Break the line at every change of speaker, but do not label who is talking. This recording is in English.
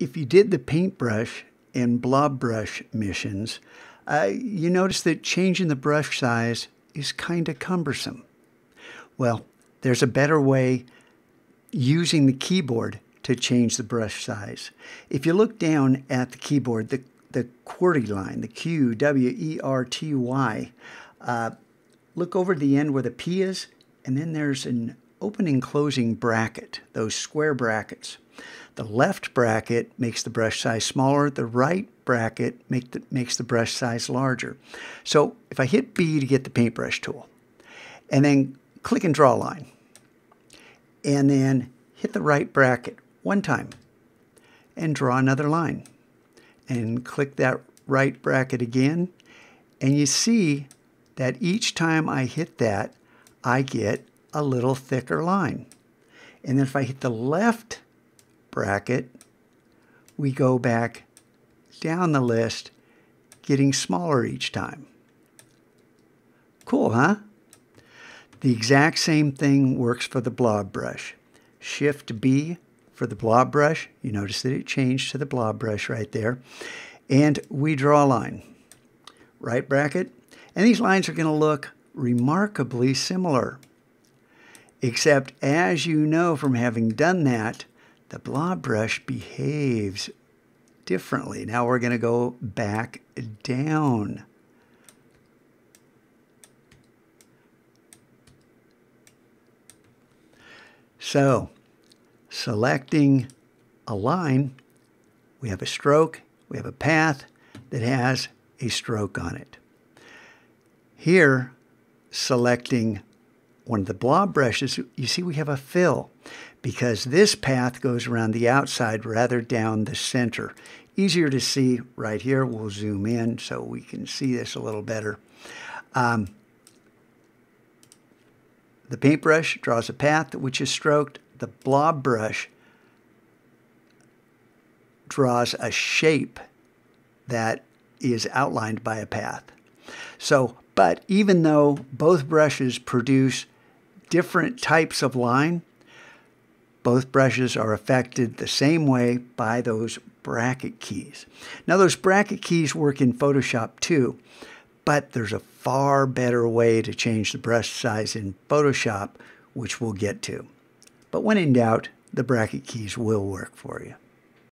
if you did the paintbrush and blob brush missions, uh, you notice that changing the brush size is kind of cumbersome. Well, there's a better way using the keyboard to change the brush size. If you look down at the keyboard, the, the QWERTY line, the Q, W, E, R, T, Y, uh, look over the end where the P is, and then there's an opening closing bracket, those square brackets. The left bracket makes the brush size smaller. The right bracket make the, makes the brush size larger. So if I hit B to get the paintbrush tool, and then click and draw a line, and then hit the right bracket one time, and draw another line, and click that right bracket again, and you see that each time I hit that, I get a little thicker line. And then if I hit the left bracket, we go back down the list, getting smaller each time. Cool, huh? The exact same thing works for the blob brush. Shift B for the blob brush. You notice that it changed to the blob brush right there. And we draw a line. Right bracket. And these lines are going to look remarkably similar. Except, as you know from having done that, the blob brush behaves differently. Now we're going to go back down. So, selecting a line, we have a stroke, we have a path that has a stroke on it. Here, selecting one of the blob brushes, you see we have a fill because this path goes around the outside rather down the center. Easier to see right here. We'll zoom in so we can see this a little better. Um, the paintbrush draws a path which is stroked. The blob brush draws a shape that is outlined by a path. So, but even though both brushes produce different types of line, both brushes are affected the same way by those bracket keys. Now those bracket keys work in Photoshop too, but there's a far better way to change the brush size in Photoshop, which we'll get to. But when in doubt, the bracket keys will work for you.